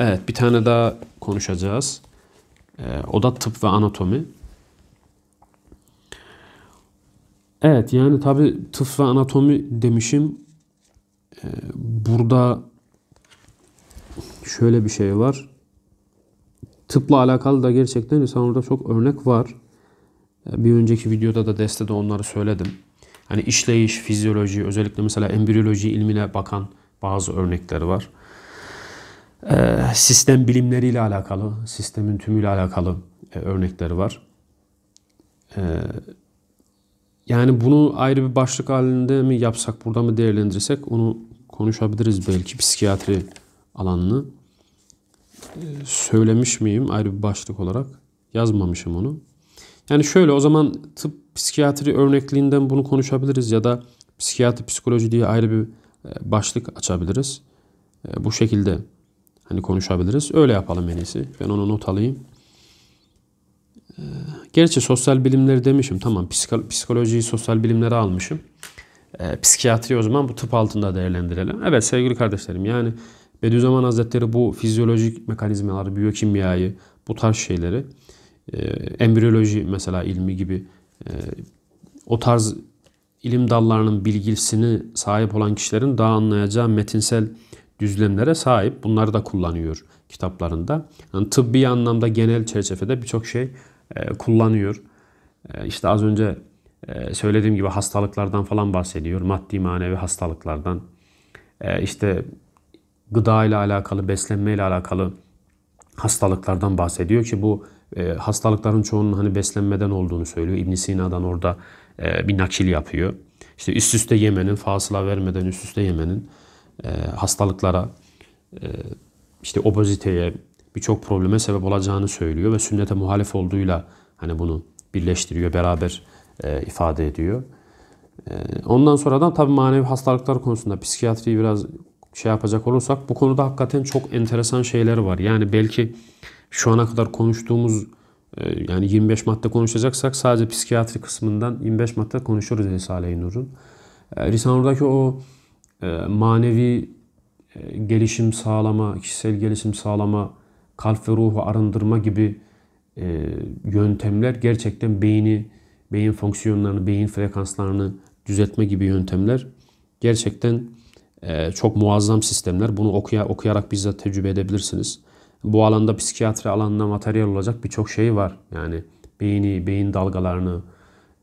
Evet bir tane daha konuşacağız. Ee, o da tıp ve anatomi. Evet yani tabi tıp ve anatomi demişim. Ee, burada şöyle bir şey var. Tıpla alakalı da gerçekten orada çok örnek var. Ee, bir önceki videoda da destede onları söyledim. Hani işleyiş, fizyoloji, özellikle mesela embriyoloji ilmine bakan bazı örnekleri var. Ee, sistem bilimleriyle alakalı, sistemin tümüyle alakalı e, örnekleri var. Ee, yani bunu ayrı bir başlık halinde mi yapsak, burada mı değerlendirsek onu konuşabiliriz belki psikiyatri alanını. Ee, söylemiş miyim ayrı bir başlık olarak? Yazmamışım onu. Yani şöyle o zaman tıp psikiyatri örnekliğinden bunu konuşabiliriz ya da psikiyatri psikoloji diye ayrı bir e, başlık açabiliriz. E, bu şekilde hani konuşabiliriz. Öyle yapalım en iyisi. Ben onu not alayım. E, gerçi sosyal bilimleri demişim. Tamam psikolojiyi sosyal bilimlere almışım. Psikiyatri o zaman bu tıp altında değerlendirelim. Evet sevgili kardeşlerim yani Bediüzzaman Hazretleri bu fizyolojik mekanizmaları, biyokimyayı, bu tarz şeyleri embriyoloji mesela ilmi gibi o tarz ilim dallarının bilgisini sahip olan kişilerin daha anlayacağı metinsel düzlemlere sahip. Bunları da kullanıyor kitaplarında. Yani tıbbi anlamda genel çerçevede birçok şey e, kullanıyor. E, işte az önce e, söylediğim gibi hastalıklardan falan bahsediyor. Maddi manevi hastalıklardan. E, işte gıda ile alakalı, beslenme ile alakalı hastalıklardan bahsediyor ki bu e, hastalıkların çoğunun hani beslenmeden olduğunu söylüyor. İbn Sina'dan orada e, bir nakil yapıyor. İşte üst üste yemenin, fasıla vermeden üst üste yemenin hastalıklara, e, işte obeziteye, birçok probleme sebep olacağını söylüyor ve sünnete muhalif olduğuyla hani bunu birleştiriyor, beraber e, ifade ediyor. E, ondan sonra da tabii manevi hastalıklar konusunda psikiyatriyi biraz şey yapacak olursak bu konuda hakikaten çok enteresan şeyler var. Yani belki şu ana kadar konuştuğumuz e, yani 25 madde konuşacaksak sadece psikiyatri kısmından 25 madde konuşuruz Risale-i Nur'un. E, Risale-i o e, manevi gelişim sağlama, kişisel gelişim sağlama, kalp ve ruhu arındırma gibi yöntemler gerçekten beyni, beyin fonksiyonlarını, beyin frekanslarını düzeltme gibi yöntemler gerçekten çok muazzam sistemler. Bunu okuya, okuyarak bizzat tecrübe edebilirsiniz. Bu alanda psikiyatri alanında materyal olacak birçok şey var. Yani beyni, beyin dalgalarını,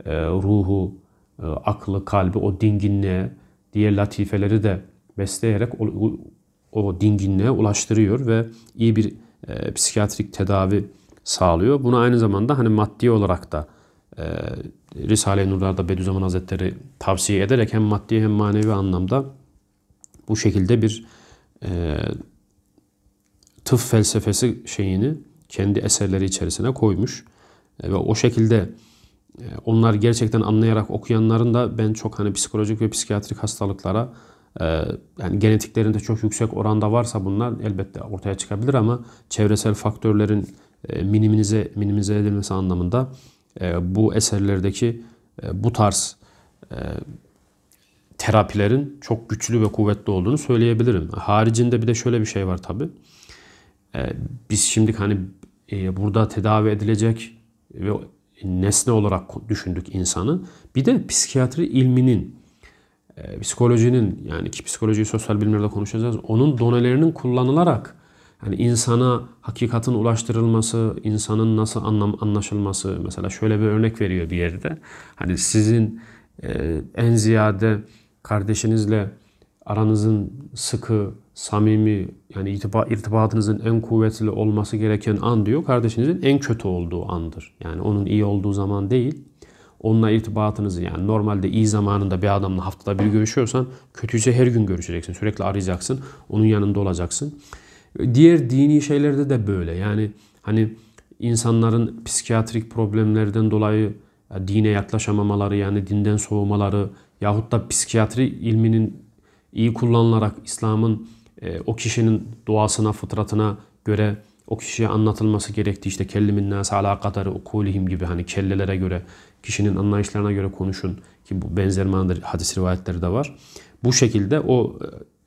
e, ruhu, e, aklı, kalbi o dinginliğe, diğer latifeleri de besleyerek o, o dinginliğe ulaştırıyor ve iyi bir e, psikiyatrik tedavi sağlıyor. Bunu aynı zamanda hani maddi olarak da e, Risale-i Nur'da Bediüzzaman Hazretleri tavsiye ederek hem maddi hem manevi anlamda bu şekilde bir e, tıp felsefesi şeyini kendi eserleri içerisine koymuş. E, ve o şekilde onlar gerçekten anlayarak okuyanların da ben çok hani psikolojik ve psikiyatrik hastalıklara e, yani genetiklerinde çok yüksek oranda varsa bunlar elbette ortaya çıkabilir ama çevresel faktörlerin minimize minimize edilmesi anlamında bu eserlerdeki bu tarz terapilerin çok güçlü ve kuvvetli olduğunu söyleyebilirim. Haricinde bir de şöyle bir şey var tabii. Ee, biz şimdi hani e, burada tedavi edilecek ve nesne olarak düşündük insanı. Bir de psikiyatri ilminin, e, psikolojinin yani ki psikolojiyi sosyal bilimlerde konuşacağız. Onun donelerinin kullanılarak hani insana hakikatin ulaştırılması, insanın nasıl anlam anlaşılması mesela şöyle bir örnek veriyor bir yerde. Hani sizin e, en ziyade kardeşinizle aranızın sıkı, samimi yani irtibatınızın en kuvvetli olması gereken an diyor kardeşinizin en kötü olduğu andır. Yani onun iyi olduğu zaman değil. Onunla irtibatınızı yani normalde iyi zamanında bir adamla haftada bir görüşüyorsan kötüyse her gün görüşeceksin. Sürekli arayacaksın. Onun yanında olacaksın. Diğer dini şeylerde de böyle. Yani hani insanların psikiyatrik problemlerden dolayı dine yaklaşamamaları yani dinden soğumaları yahut da psikiyatri ilminin iyi kullanılarak İslam'ın e, o kişinin doğasına, fıtratına göre o kişiye anlatılması gerektiği işte kellimin nâs alâ kadarı ukulihim gibi hani kellelere göre kişinin anlayışlarına göre konuşun ki bu benzer manada hadis rivayetleri de var. Bu şekilde o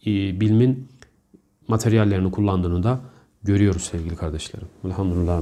e, bilmin materyallerini kullandığını da görüyoruz sevgili kardeşlerim. Elhamdülillah.